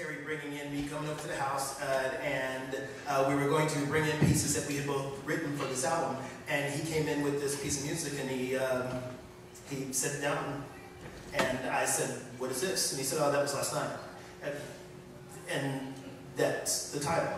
Terry bringing in me coming up to the house, uh, and uh, we were going to bring in pieces that we had both written for this album. And he came in with this piece of music, and he um, he sat down, and I said, "What is this?" And he said, "Oh, that was last night," and, and that's the title.